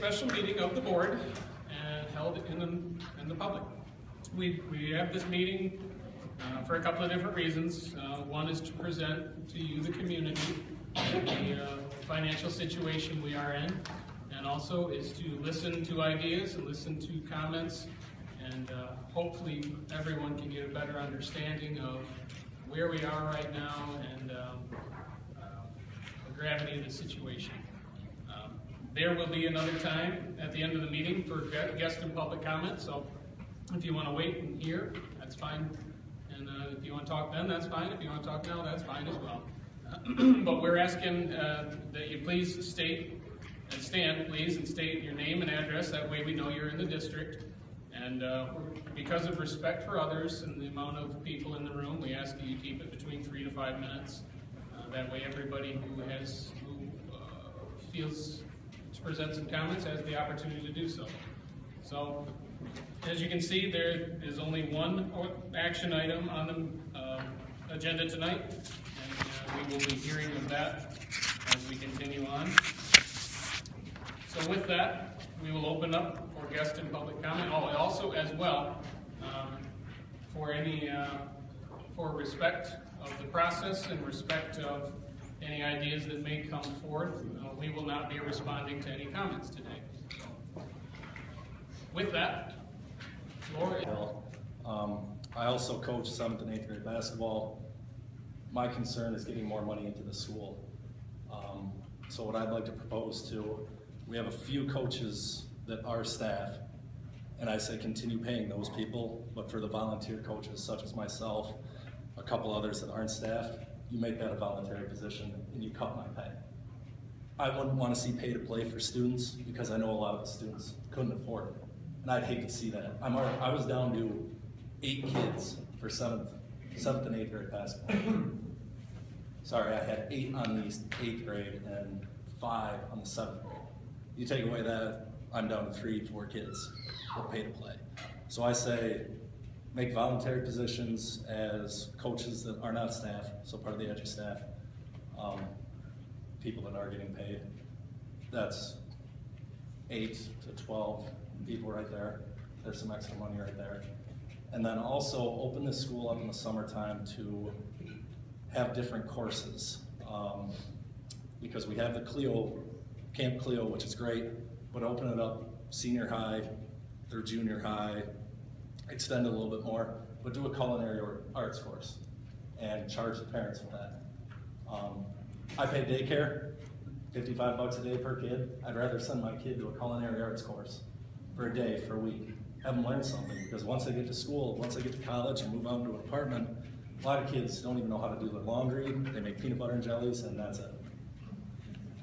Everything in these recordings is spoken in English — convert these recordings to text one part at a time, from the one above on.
special meeting of the board and held in the, in the public. We, we have this meeting uh, for a couple of different reasons. Uh, One is to present to you, the community, the uh, financial situation we are in, and also is to listen to ideas and listen to comments, and uh, hopefully everyone can get a better understanding of where we are right now and um, uh, the gravity of the situation. There will be another time at the end of the meeting for gu- guest and public comment, so if you want to wait and hear, that's fine. And uh, if you want to talk then, that's fine. If you want to talk now, that's fine as well. But we're asking uh, that you please state, and stand, please, and state your name and address. That way we know you're in the district. And uh, because of respect for others and the amount of people in the room, we ask that you keep it between three to five minutes. Uh, That way everybody who has, who uh, feels to present some comments has the opportunity to do so. So, as you can see, there is only one action item on the uh, agenda tonight, and uh, we will be hearing of that as we continue on. So with that, we will open up for guest and public comment. Oh, also as well, um, for any, uh, for respect of the process and respect of any ideas that may come forth, uh, we will not be responding to any comments today. With that. Um, I also coach seventh and eighth grade basketball. My concern is getting more money into the school. Um, so what I'd like to propose to, we have a few coaches that are staff, and I say continue paying those people, but for the volunteer coaches such as myself, a couple others that aren't staff, you make that a voluntary position and you cut my pay. I wouldn't want to see pay to play for students because I know a lot of the students couldn't afford it. And I'd hate to see that. I'm already, I was down to eight kids for seventh, seventh and eighth grade basketball. Sorry, I had eight on the eighth grade and five on the seventh grade. You take away that, I'm down to three, four kids that pay to play. So I say, make voluntary positions as coaches that are not staff, so part of the edgy staff. Um, people that are getting paid. That's eight to twelve people right there. There's some extra money right there. And then also open the school up in the summertime to have different courses. Um, because we have the Clio, Camp Clio, which is great, but open it up senior high through junior high, extend a little bit more, but do a culinary arts course and charge the parents for that. Um, I pay daycare, fifty-five bucks a day per kid. I'd rather send my kid to a culinary arts course for a day, for a week. Have them learn something, because once they get to school, once they get to college and move out into an apartment, a lot of kids don't even know how to do their laundry. They make peanut butter and jellies, and that's it.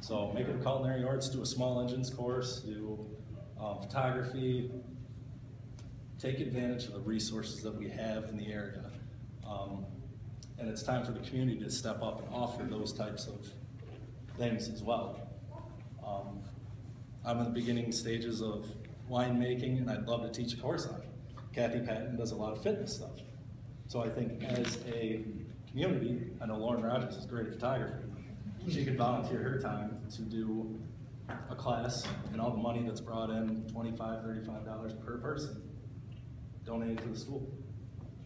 So make it a culinary arts, do a small engines course, do um, photography, take advantage of the resources that we have in the area. Um, and it's time for the community to step up and offer those types of things as well. Um, I'm in the beginning stages of winemaking, and I'd love to teach a course on it. Kathy Patton does a lot of fitness stuff. So I think as a community, I know Lauren Rogers is great at photography. She could volunteer her time to do a class, and all the money that's brought in, $25, $35 per person, donated to the school.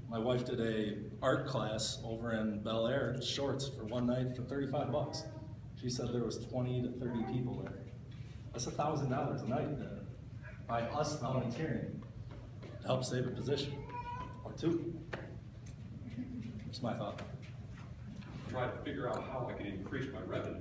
My wife did a art class over in Bellaire, shorts for one night for 35 bucks. She said there was 20 to 30 people there. That's a thousand dollars a night there by us volunteering to help save a position or two. That's my thought. try to figure out how I can increase my revenue.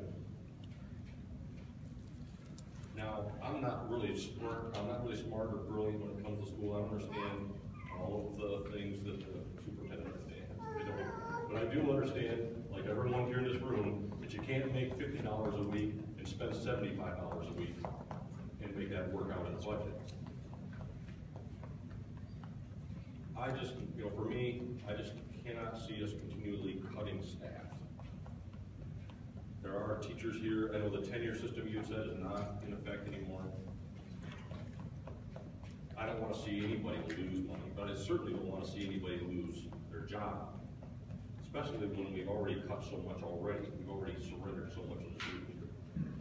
Now, I'm not really smart, I'm not really smart or brilliant when it comes to school, I understand all of the things that the superintendent understands. I don't. But I do understand, like everyone here in this room, that you can't make fifty dollars a week and spend seventy-five dollars a week and make that work out in the budget. I just, you know, for me, I just cannot see us continually cutting staff. There are teachers here, I know the tenure system you said is not in effect anymore. I don't wanna see anybody lose money, but I certainly don't wanna see anybody lose their job. Especially when we've already cut so much already, we've already surrendered so much of the student.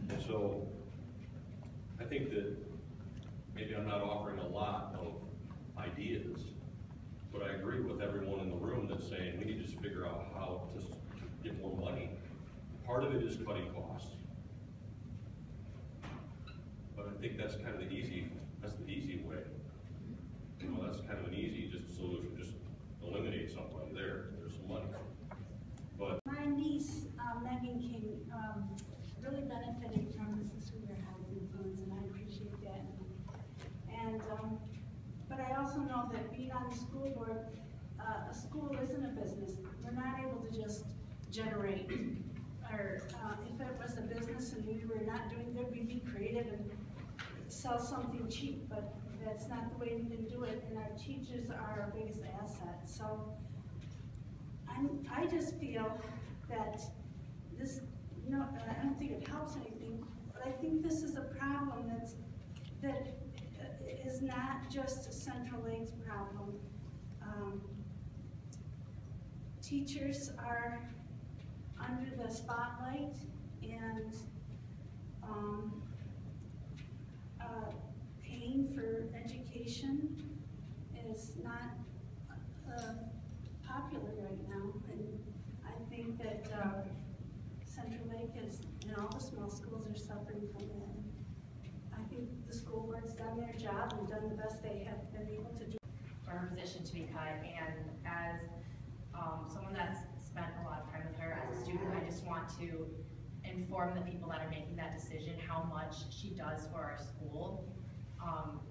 And so, I think that maybe I'm not offering a lot of ideas, but I agree with everyone in the room that's saying we need to just figure out how to to get more money. Part of it is cutting costs. But I think that's kind of the easy, that's the easy way. Know, that's kind of an easy, just solution, just eliminate somebody there, there's some money. But My niece, uh, Megan King, um, really benefited from Mrs. Hoover's influence, and I appreciate that. And, um, but I also know that being on the school board, uh, a school isn't a business. We're not able to just generate, or, uh, if it was a business and we were not doing good, we'd be creative and sell something cheap, but that's not the way we can do it, and our teachers are our biggest asset, so I'm, I just feel that this, no, I don't think it helps anything, but I think this is a problem that's, that is not just a Central Lakes problem. Um, Teachers are under the spotlight and, um, uh, paying for education is not, uh, popular right now, and I think that, uh, Central Lake is, and all the small schools are suffering from that. I think the school board's done their job and done the best they have been able to do. for her position to be cut, and as, um, someone that's spent a lot of time with her as a student, I just want to inform the people that are making that decision how much she does for our school.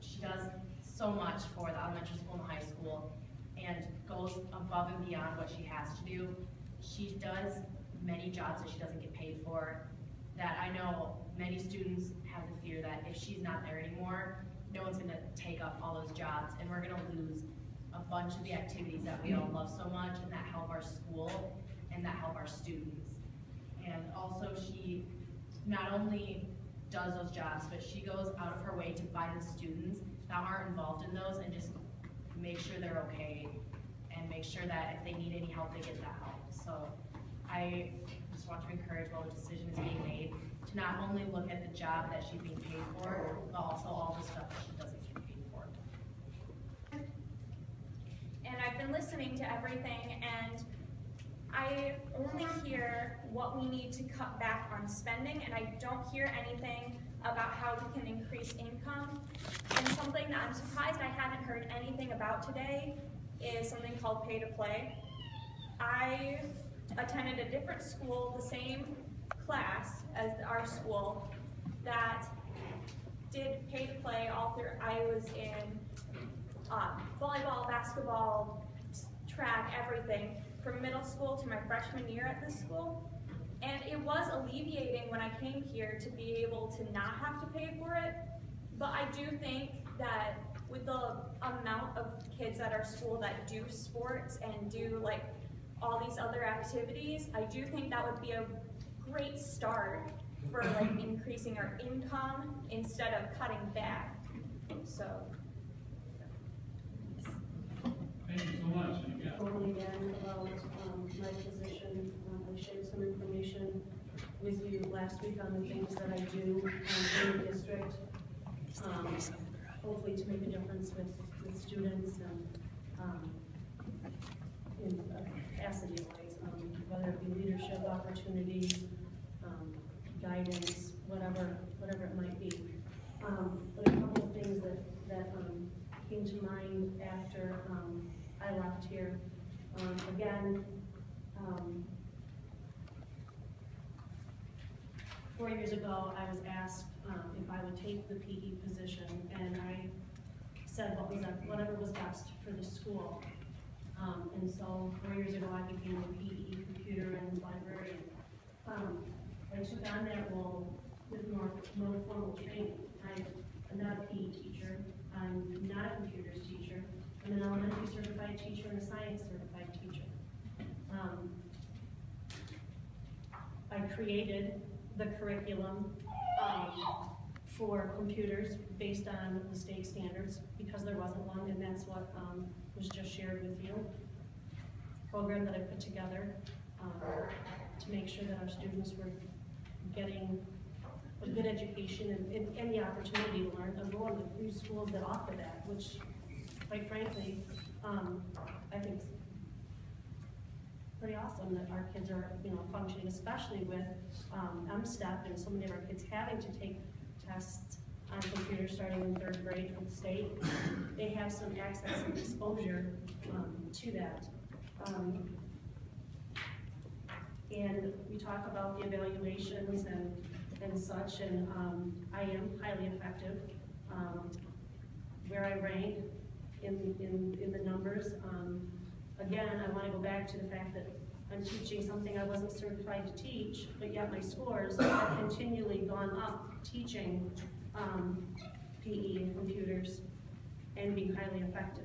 She does so much for the elementary school and the high school, and goes above and beyond what she has to do. She does many jobs that she doesn't get paid for, that I know many students have the fear that if she's not there anymore, no one's gonna take up all those jobs, and we're gonna lose a bunch of the activities that we all love so much, and that help our school, and that help our students. And also, she not only does those jobs, but she goes out of her way to find the students that aren't involved in those, and just make sure they're okay, and make sure that if they need any help, they get that help. So, I just want to encourage while the decision is being made, to not only look at the job that she's being paid for, but also all the stuff that she doesn't get paid for. and I've been listening to everything and I only hear what we need to cut back on spending and I don't hear anything about how we can increase income. And something that I'm surprised I haven't heard anything about today is something called pay to play. I attended a different school, the same class as our school, that did pay to play all through, I was in um, volleyball, basketball, track, everything, from middle school to my freshman year at this school. And it was alleviating when I came here to be able to not have to pay for it. But I do think that with the amount of kids at our school that do sports and do like all these other activities, I do think that would be a great start for like increasing our income instead of cutting back. So. Thank you so much. Only again about, um, my position, um, I shared some information with you last week on the things that I do, um, in the district. Um, hopefully to make a difference with, with students and, um, in capacity um, whether it be leadership opportunities, guidance, whatever, whatever it might be. But a couple of things that, that, came to mind I left here. Um, again, um, four years ago, I was asked, um, if I would take the PE position, and I said what was, whatever was best for the school. Um, and so, four years ago, I became a PE computer and librarian. Um, I took on that role with more, more formal training. I'm not a PE teacher, I'm not a computers teacher, I'm an elementary certified teacher and a science certified teacher. Um, I created the curriculum, um, for computers based on the state standards, because there wasn't one, and that's what, um, was just shared with you. Program that I put together, um, to make sure that our students were getting a good education and, and, and the opportunity to learn, on to a few schools that offer that, which quite frankly, um, I think is pretty awesome that our kids are, you know, functioning, especially with, um, M-STEP and so many of our kids having to take tests on computers starting in third grade from the state. They have some access and exposure, um, to that. Um, and we talk about the evaluations and, and such, and, um, I am highly effective. Um, where I rank in, in, in the numbers, um, again, I wanna go back to the fact that I'm teaching something I wasn't certified to teach, but yet my scores have continually gone up teaching, um, PE and computers and being highly effective.